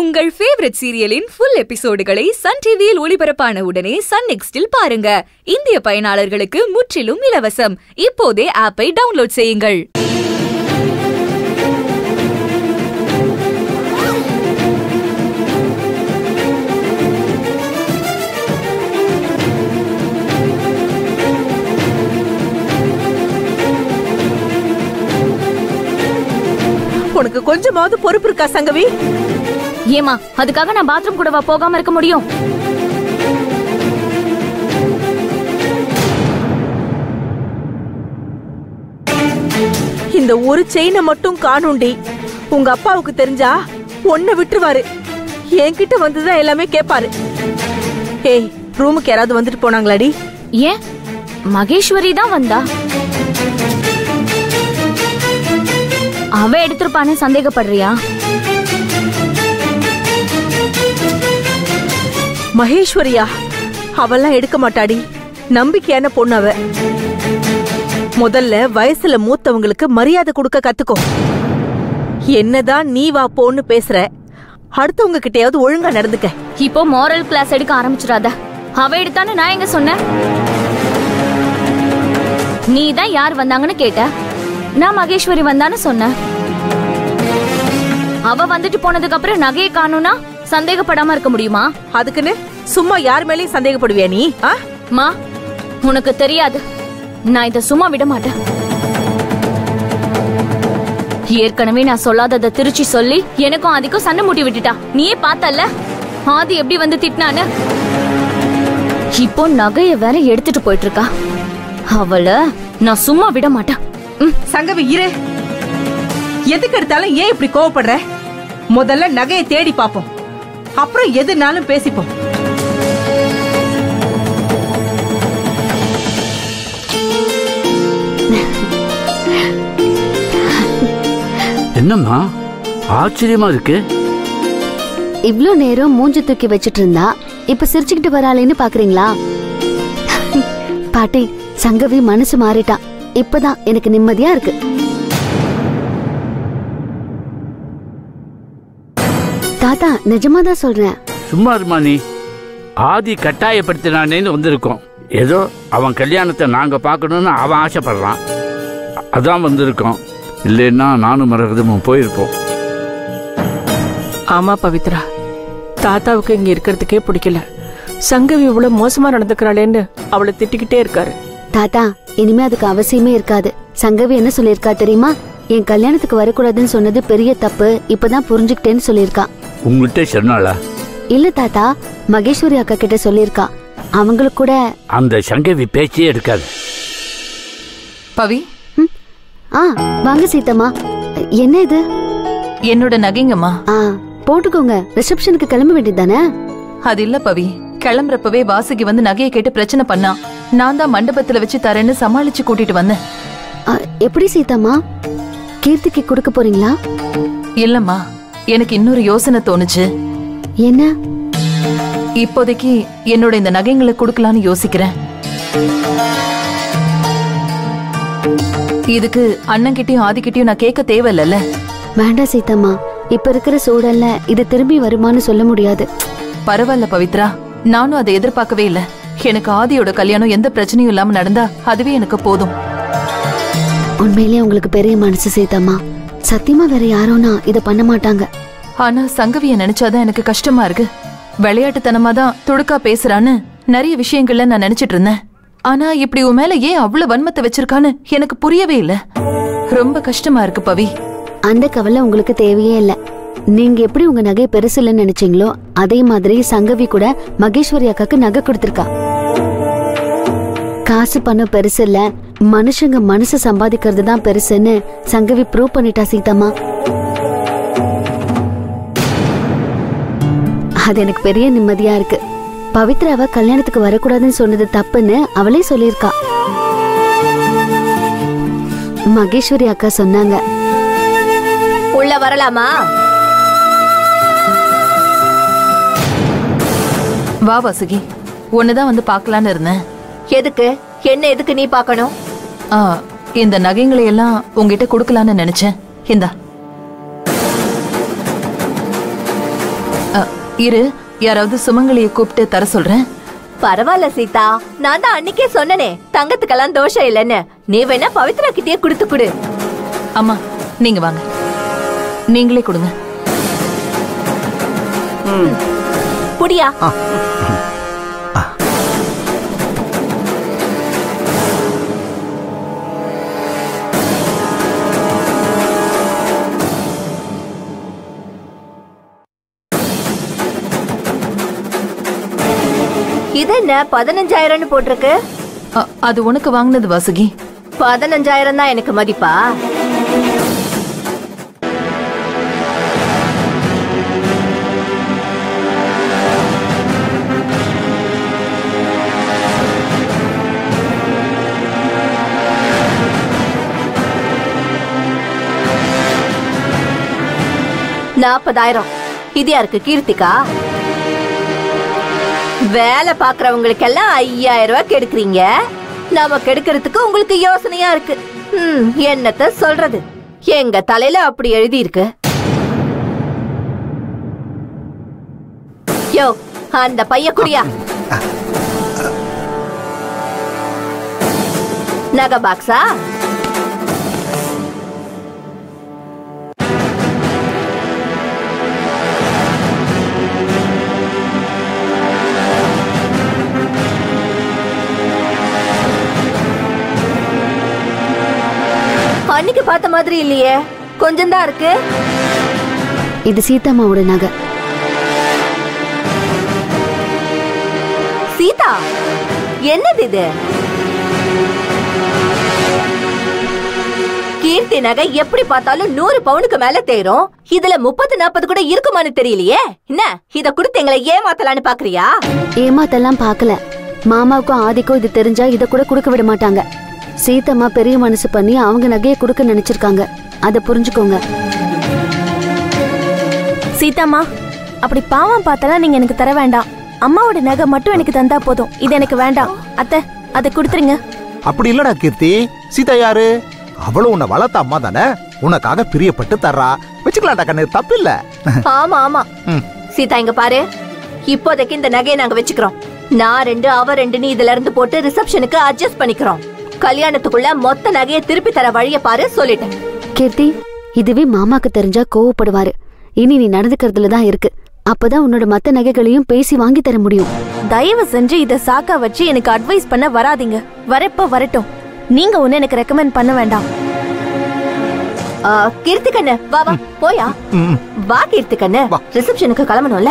உங்கள் ஃபேவரட் சீரியலின் ஃபுல் எபிசோடுகளை சன் டிவியில் ஒளிபரப்பான உடனே சன் நெக்ஸ்டில் பாருங்க. இந்திய பயனாளர்களுக்கு முற்றிலும் இலவசம். இப்போதே ஆப்பை டவுன்லோட் செய்யுங்கள். உனக்கு கொஞ்சமாவது பொறுப்பு இருக்கா சங்கவி? ஏமா அதுக்காக நான் பாத்ரூம் கூடவா போகாம இருக்க முடியும்? இந்த ஒரு செயினை மட்டும் காணுண்டி. உங்க அப்பாவுக்கு தெரிஞ்சா ஒன்ன விட்டுருவாரு. என்கிட்ட வந்துதான் எல்லாமே கேப்பாரு. ஏய் ரூமுக்கு யாராவது வந்துட்டு போனாங்களாடி? ஏன்? மகேஸ்வரி தான் வந்தா? அவ எடுத்திருப்பான்னு சந்தேகப்படுறியா? மகேஸ்வரியா? அவெல்லாம் எடுக்க மாட்டாடி. நம்பிக்கையான பொண்ணு அவ முதல்ல வயசுல மூத்தவங்களுக்கு மரியாதை கொடுக்க கத்துக்கோ. என்னதான் நீ வா போன்னு பேசுற. அடுத்தவங்க கிட்டயாவது ஒழுங்கா நடந்துக்க. இப்போ மோரல் கிளாஸ் எடுக்க ஆரம்பிச்சிடாத. அவ எடுத்தான்னு நான் எங்க சொன்னேன்? நீ தான் யார் வந்தாங்கன்னு கேட்ட. நான் மகேஸ்வரி வந்தான்னு சொன்னேன். அவ வந்துட்டு போனதுக்கு அப்புறம் நகையை காணும்னா சந்தேகப்படாம இருக்க முடியுமா? அதுக்குன்னு சும்மா யார் மேலயும் சந்தேகப்படுவியா நீ? மா உனக்கு தெரியாது. நான் இத சும்மா விட மாட்டேன். ஏற்கனவே நான் சொல்லாதத திருச்சி சொல்லி எனக்கும் அதுக்கும் சண்டை மூட்டி விட்டுட்டா. நீயே பார்த்தல்ல? ஆதி எப்படி வந்து திட்டினான்னு? இப்போ நகைய வேற எடுத்துட்டு போயிட்டு இருக்கா அவள நான் சும்மா விட மாட்டேன். சங்கவி இரு. எதுக்கு எடுத்தாலும் ஏன் இப்படி கோவப்படுற? முதல்ல நகையை தேடி பாப்போம் அப்புறம் எதுனாலும் பேசிப்போம். என்னம்மா? ஆச்சரியமா இருக்கு. இவ்ளோ நேரம் மூஞ்சி தூக்கி வச்சிட்டு இருந்தா இப்ப சிரிச்சுக்கிட்டு வராளேன்னு பாக்குறீங்களா? பாட்டி சங்கவி மனசு மாறிட்டா. இப்பதான் எனக்கு நிம்மதியா இருக்கு. தாத்தா நிஜமா தான் சொல்றேன். சும்மா இருமா நீ. ஆதி கட்டாயப்படுத்தினானேன்னு வந்திருக்கோம். ஏதோ அவன் கல்யாணத்தை நாங்க பார்க்கணும்னு அவன் ஆசைப்படுறான். அதான் வந்திருக்கோம். இல்லைன்னா நானும் மரகதமும் போயிருப்போம். ஆமா பவித்ரா. தாத்தாவுக்கு இங்க இருக்கிறதுக்கே பிடிக்கல. சங்கவி இவ்வளவு மோசமா நடந்துக்கிறாளேன்னு அவளை திட்டிக்கிட்டே இருக்காரு. தாத்தா இனிமே அதுக்கு அவசியமே இருக்காது. சங்கவி என்ன சொல்லியிருக்கா தெரியுமா? என் கல்யாணத்துக்கு வரக்கூடாதுன்னு சொன்னது பெரிய தப்பு. இப்பதான் புரிஞ்சுக்கிட்டேன்னு சொல்லியிருக்கா. உங்கள்கிட்ட சொன்னாளா? இல்ல தாத்தா மகேஸ்வரி அக்கா கிட்ட சொல்லியிருக்கா. அவங்களுக்கு கூட அந்த சங்கவி பேச்சே எடுக்காது. பவி? ஆ வாங்க சீத்தம்மா என்ன இது? என்னோட நகைங்கம்மா. ஆ போட்டுக்கோங்க. ரிசப்ஷனுக்கு கிளம்ப வேண்டியதானே அது இல்ல பவி. கிளம்புறப்பவே வாசுகி வந்து நகையை கேட்டு பிரச்சனை பண்ணா. நான் தான் மண்டபத்துல வச்சு தரேன்னு சமாளிச்சு கூட்டிட்டு வந்தேன். எப்படி சீதாம்மா? கீர்த்திக்கு கொடுக்க போறீங்களா? இல்லம்மா எனக்கு இன்னொரு யோசனை தோணுச்சு. என்ன? இப்போதைக்கு என்னோட இந்த நகைங்களை கொடுக்கலான்னு யோசிக்கிறேன். இதுக்கு அண்ணன்கிட்டயும் ஆதிக்கிட்டயும் நான் கேட்க தேவையில்ல வேண்டாம் சீதாம்மா இப்ப இருக்கிற சூழல்ல இது திரும்பி வருமான்னு சொல்ல முடியாது. பரவாயில்ல பவித்ரா நானும் அதை எதிர்பார்க்கவே இல்ல. எனக்கு ஆதியோட கல்யாணம் எந்த பிரச்சனையும் இல்லாம நடந்தா அதுவே எனக்கு போதும். உண்மையிலேயே உங்களுக்கு பெரிய மனசு சீதாம்மா சத்தியமா வேற யாரோனா இத பண்ண மாட்டாங்க. ஆனா சங்கவிய நினைச்சாதான் எனக்கு கஷ்டமா இருக்கு. விளையாட்டுத்தனமா தான் துடுக்கா பேசுறான்னு நிறைய விஷயங்கள்ல நான் நினைச்சிட்டு இருந்தேன். ஆனா இப்படி உன் மேல ஏன் அவ்வளவு வன்மத்தை வச்சிருக்கான்னு எனக்கு புரியவே இல்ல. ரொம்ப கஷ்டமா இருக்கு பவி. அந்த கவலை உங்களுக்கு தேவையே இல்ல. நீங்க எப்படி உங்க நகை பெருசு இல்லைன்னு நினைச்சீங்களோ அதே மாதிரி சங்கவி கூட மகேஸ்வரி அக்காக்கு நகை கொடுத்திருக்கா. காசு பணம் பெருசு இல்ல மனுஷங்க மனசு சம்பாதிக்கிறது தான் பெருசுன்னு சங்கவி ப்ரூவ் பண்ணிட்டா சீதம்மா. அது எனக்கு பெரிய நிம்மதியா இருக்கு. பவித்ராவை கல்யாணத்துக்கு வரக்கூடாதுன்னு சொன்னது தப்புன்னு அவளே சொல்லியிருக்கா. மகேஸ்வரி அக்கா சொன்னாங்க. உள்ள வரலாமா? வா வாசுகி ஒண்ணுதான் வந்து பார்க்கலான்னு இருந்தேன். எதுக்கு? என்ன எதுக்கு நீ பார்க்கணும்? ஆ, இந்த நகைங்களை எல்லாம் உங்ககிட்ட கொடுக்கலான்னு நினைச்சேன். இந்தா. இரு யாராவது சுமங்கலிய கூப்பிட்டு தர சொல்றேன். பரவாயில்ல சீதா. நான் தான் அன்னைக்கே சொன்னனே தங்கத்துக்கெல்லாம் தோஷம் இல்லைன்னு. நீ வேணா பவித்ரா கிட்டே கொடுத்து கொடு. அம்மா நீங்க வாங்க. நீங்களே கொடுங்க. புடியா? என்ன பதினஞ்சாயிரம்னு போட்டிருக்கு? அது உனக்கு வாங்கினது வாசுகி. பதினஞ்சாயிரம் தான் எனக்கு மதிப்பா? நாற்பதாயிரம் இது யாருக்கு கீர்த்திகா வேலை பாக்குறவங்களுக்கெல்லாம் ஐயாயிரம் ரூபாய் கெடுக்குறீங்க. நாம கெடுக்கிறதுக்கு உங்களுக்கு யோசனையா இருக்கு. ம், என்னத்த சொல்றது? எங்க தலையில அப்படி எழுதி இருக்கு யோ அந்த பைய குடியா? நகை பாக்ஸா மாதிரி இல்லையே. கொஞ்சம் தான் இருக்கு. இது சீதாம்மாவோட நகை. சீதா என்னது இது? கீர்த்தி நகை எப்படி பார்த்தாலும் நூறு பவுனுக்கு மேல தேரும். இதுல முப்பது நாற்பது கூட இருக்குமான்னு தெரியலையே. என்ன இத கொடுத்து எங்களை ஏமாத்தலான்னு பாக்குறியா? ஏமாத்தெல்லாம் பார்க்கல. மாமாவுக்கும் ஆதிக்கும் இது தெரிஞ்சா இத கூட கொடுக்க விட மாட்டாங்க. சீதம்மா பெரிய மனசு பண்ணி அவங்க நகையை கொடுக்க நினைச்சிருக்காங்க. அதை புரிஞ்சுக்கோங்க. சீதாம்மா அப்படி பாவம் பார்த்தாலாம் நீங்க எனக்கு தர வேண்டாம். அம்மாவோட நகை மட்டும் எனக்கு தந்தா போதும். இது எனக்கு வேண்டாம். அத்தை அதை கொடுத்துருங்க. அப்படி இல்லடா கீர்த்தி. சீதா யாரு? அவளும் உன்னை வளர்த்த அம்மா தானே? உனக்காக பிரியப்பட்டு தர்றா. வச்சுக்கலாம்டா கண்ணு தப்பில்ல. ஆமா ஆமா. ம். சீதா இங்க பாரு. இப்போதைக்கு இந்த நகையை நாங்க வச்சுக்கிறோம். நான் ரெண்டு அவ ரெண்டுன்னு இதுல இருந்து போட்டு ரிசப்ஷனுக்கு அட்ஜஸ்ட் பண்ணிக்கிறோம். கல்யாணத்துக்குள்ள மொத்த நகையை திருப்பி தர வழிய பாரு சொல்லிட்டேன். கீர்த்தி இதுவே மாமாக்கு தெரிஞ்சா கோவப்படுவாரு. இனி நீ நடந்துக்கிறதுல தான் இருக்கு. அப்பதான் உன்னோட மத்த நகைகளையும் பேசி வாங்கி தர முடியும். தயவு செஞ்சு இத சாக்கா வச்சு எனக்கு அட்வைஸ் பண்ண வராதீங்க. வரப்ப வரட்டும். நீங்க ஒண்ணு எனக்கு ரெக்கமெண்ட் பண்ண வேண்டாம். ஆ, கீர்த்தி கண்ணு வா வா போயா. வா கீர்த்தி கண்ணு ரிசப்ஷனுக்கு கிளம்பணும்ல?